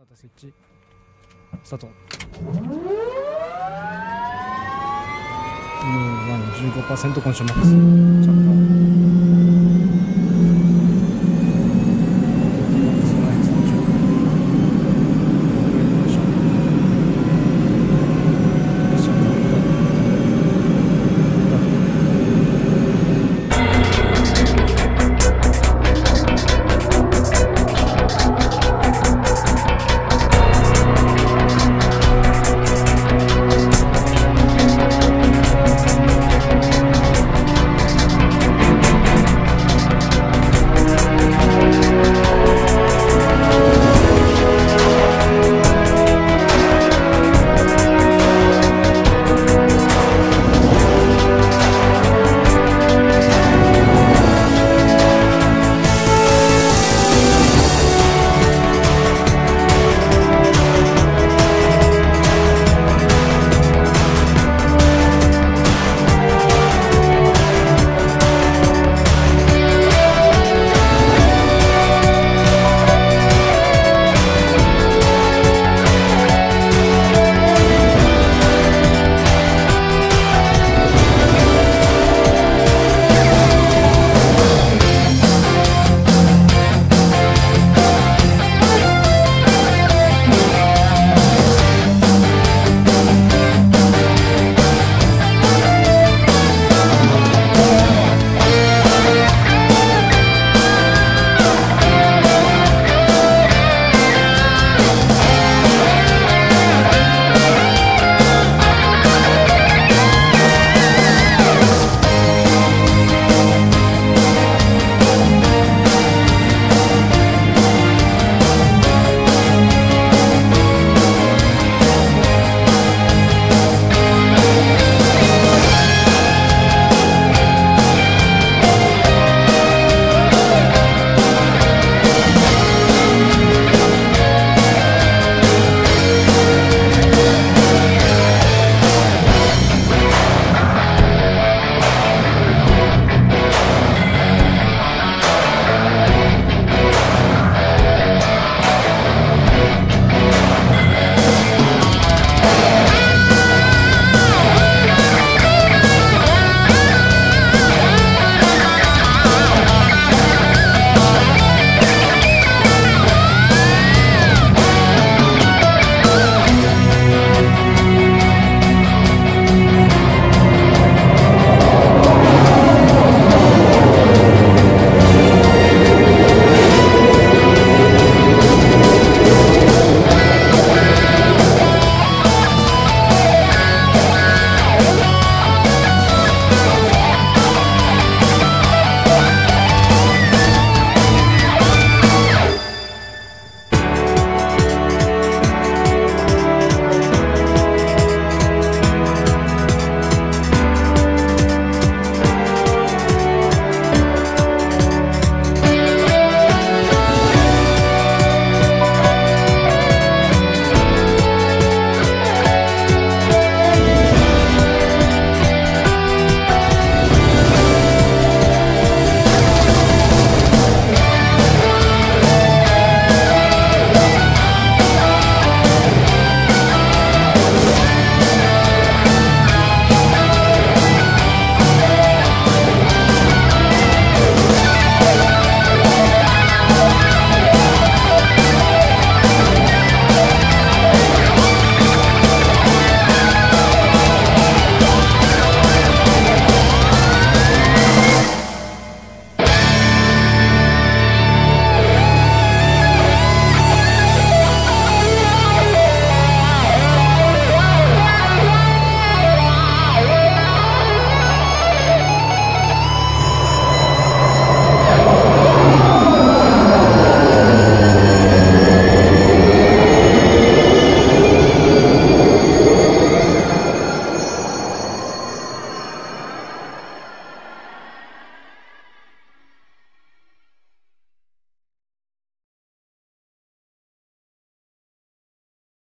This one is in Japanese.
タートスイッチ。スタート。ムー15%コンションマックス